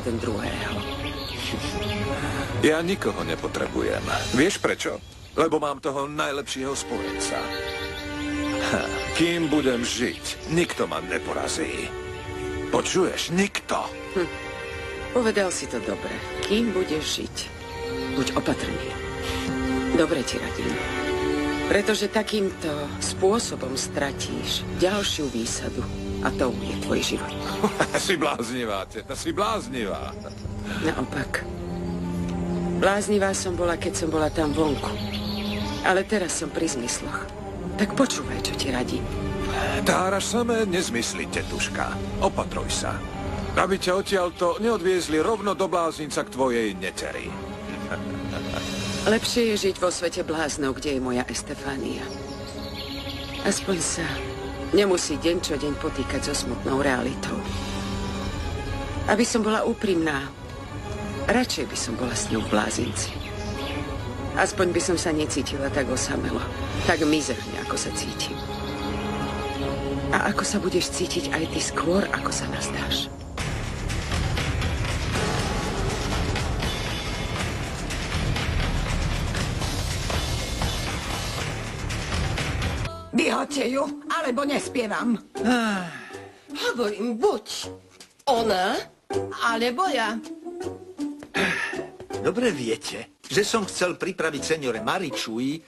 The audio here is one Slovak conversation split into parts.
jeden druhého. Ja nikoho nepotrebujem. Vieš prečo? Lebo mám toho najlepšieho spojenca. Ha, kým budem žiť, nikto ma neporazí. Počuješ? Nikto. Povedal si to dobre. Kým budeš žiť, buď opatrný. Dobre ti radím. Pretože takýmto spôsobom stratíš ďalšiu výsadu. A to je tvoj život. si bláznivá, teta, si bláznivá. Naopak. Bláznivá som bola, keď som bola tam vonku. Ale teraz som pri zmysloch. Tak počúvaj, čo ti radím. Táraš samé nezmysli, tetuška. Opatruj sa. Aby ťa odtiaľto neodviezli rovno do bláznica k tvojej neteri. Lepšie je žiť vo svete bláznov, kde je moja Estefánia. Aspoň sa nemusí deň čo deň potýkať so smutnou realitou. Aby som bola úprimná, radšej by som bola s ňou v blázinci. Aspoň by som sa necítila tak osamelo, tak mizerne, ako sa cítim. A ako sa budeš cítiť aj ty skôr, ako sa nazdáš. Vyhoďte ju, alebo nespievam. Hovorím, buď ona, alebo ja. Dobre viete, že som chcel pripraviť seniore Maričuji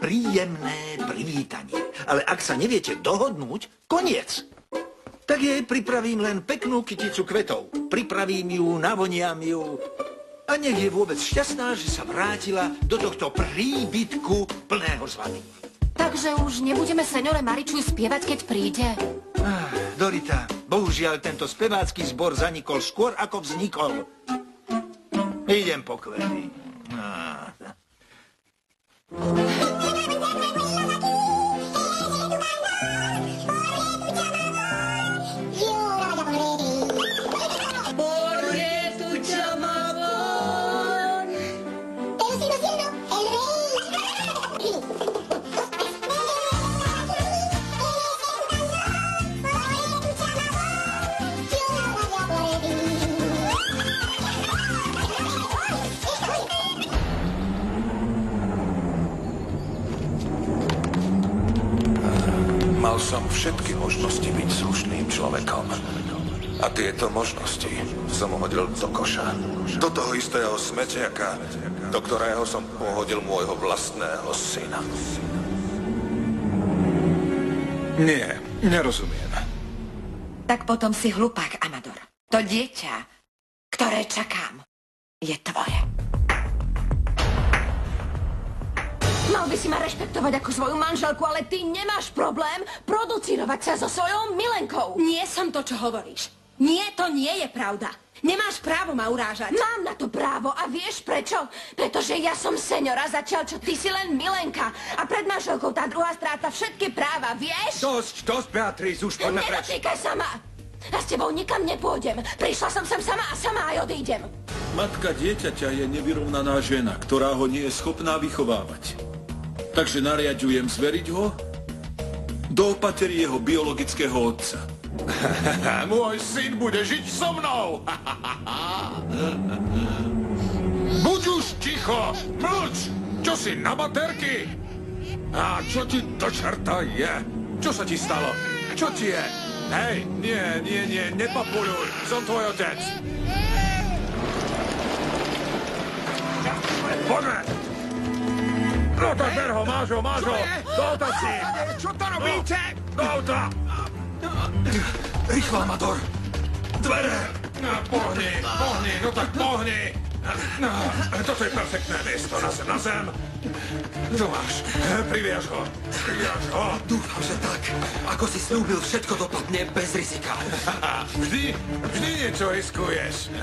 príjemné privítanie. Ale ak sa neviete dohodnúť, koniec. Tak jej pripravím len peknú kyticu kvetov. Pripravím ju, navoniam ju. A nech je vôbec šťastná, že sa vrátila do tohto príbytku plného zvany. Takže už nebudeme seniore Maričuj spievať, keď príde? Ah, Dorita, bohužiaľ tento spevácky zbor zanikol skôr, ako vznikol. Idem po kvety. Mal som všetky možnosti byť slušným človekom. A tieto možnosti som hodil do koša. Do toho istého smetiaka, do ktorého som pohodil môjho vlastného syna. Nie, nerozumiem. Tak potom si hlupák, Amador. To dieťa, ktoré čakám, je tvoje. Mal by si ma rešpektovať ako svoju manželku, ale ty nemáš problém producírovať sa so svojou milenkou. Nie som to, čo hovoríš. Nie, to nie je pravda. Nemáš právo ma urážať. Mám na to právo a vieš prečo? Pretože ja som seniora, zatiaľ čo ty si len milenka. A pred manželkou tá druhá stráta všetky práva, vieš? Dosť, dosť, Beatrice, už poďme preč. Nedotýkaj sama! A s tebou nikam nepôjdem. Prišla som sem sama a sama aj odídem. Matka dieťaťa je nevyrovnaná žena, ktorá ho nie je schopná vychovávať. Takže nariadujem zveriť ho do opatery jeho biologického otca. Môj syn bude žiť so mnou! Buď už ticho! Mlč! Čo si na materky? A čo ti do čerta je? Čo sa ti stalo? Čo ti je? Hej, nie, nie, nie, nepapuluj. Som tvoj otec. Poďme! No tak ber ho, máš ho, máš ho! Do auta s ním! Čo to robíte? Do auta! Rýchlo, Amador. Dvere! No, pohni, pohni, no tak pohni! No, toto je perfektné miesto, na zem, na zem. Čo máš? Priviaž ho, priviaž ho. Dúfam, že tak. Ako si slúbil, všetko dopadne bez rizika. Vždy, vždy niečo riskuješ.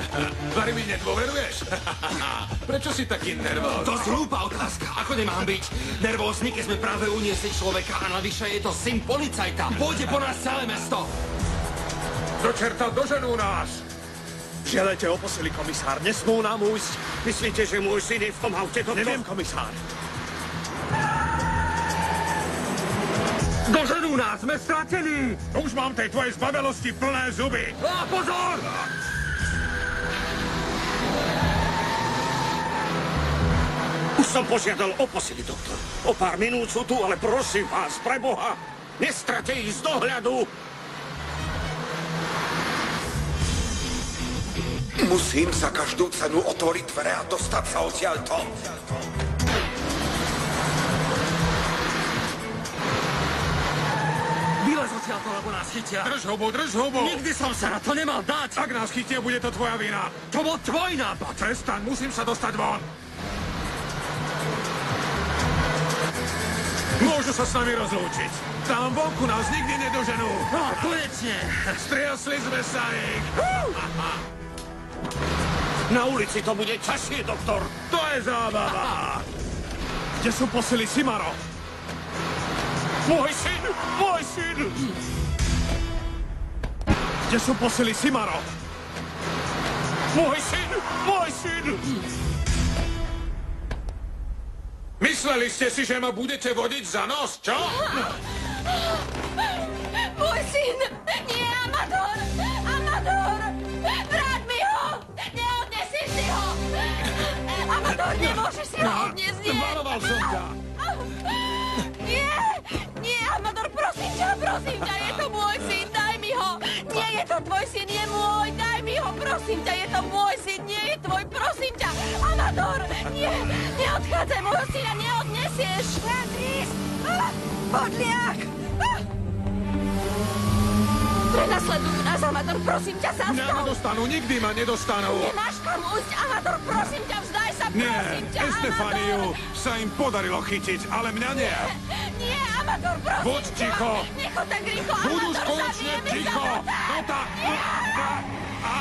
Vary mi nedôveruješ? Prečo si taký nervózny? To zhrúpa otázka. Ako nemám byť? Nervózny, keď sme práve uniesli človeka a navyše je to syn policajta. Pôjde po nás celé mesto. Do čerta doženú nás! Žiadajte o posily, komisár. Nesmú nám újsť. Myslíte, že môj syn je v tom aute? To, Neviem, komisár. Doženú nás, sme stratení! Už mám tej tvojej zbavelosti plné zuby. A pozor! Už som požiadal o posily, doktor. O pár minút sú tu, ale prosím vás, preboha, nestratej z dohľadu! Musím za každú cenu otvoriť dvere a dostať sa odtiaľto. Vylez odtiaľ to, lebo nás chytia. Drž hubu, drž hubu! Nikdy som sa na to nemal dať. Ak nás chytia, bude to tvoja vina. To bol tvoj nápad. Prestaň, musím sa dostať von. Môžu sa s nami rozlúčiť. Tam vonku nás nikdy nedoženú. No, konečne. Striasli sme sa ich. Na ulici to bude ťažšie, doktor. To je zábava. Kde sú posily Simaro? Môj syn, môj syn. Kde sú posily Simaro? Môj syn, môj syn. Mysleli ste si, že ma budete vodiť za nos, čo? Nemôžeš si ho odniesť, nie! Varoval som ťa. Nie! Nie, Amador, prosím ťa, prosím ťa, je to môj syn, daj mi ho! Nie je to tvoj syn, je môj, daj mi ho, prosím ťa, je to môj syn, nie je tvoj, prosím ťa! Amador, nie, neodchádzaj, môjho syna neodnesieš! Beatrice! Ah, Podliak! Prenasledujú nás, Amador, prosím ťa, Mňa zastav! nedostanú, nikdy ma nedostanú. Nemáš kam ujsť, Amador, prosím ťa, vzdaj sa, Nie, prosím ťa, Estefaniu Amador! sa im podarilo chytiť, ale mňa nie. Nie, Amador, prosím Buď ťa! ticho. Necho tak rýchlo, Budú Amador, zabijeme sa ticho. No tak. Á.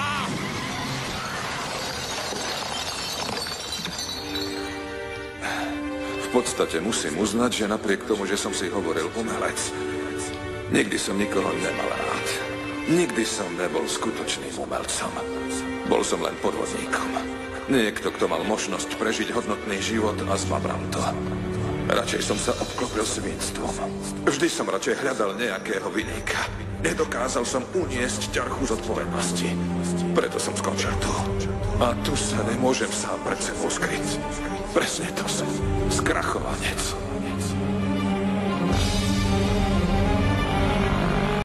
V podstate musím uznať, že napriek tomu, že som si hovoril umelec, nikdy som nikoho nemal rád. Nikdy som nebol skutočným umelcom. Bol som len podvodníkom. Niekto, kto mal možnosť prežiť hodnotný život a zbabral to. Radšej som sa obklopil svinstvom. Vždy som radšej hľadal nejakého vyníka. Nedokázal som uniesť ťarchu zodpovednosti. Preto som skončil tu. A tu sa nemôžem sám pred sebou skryť. Presne to som. Skrachovanec.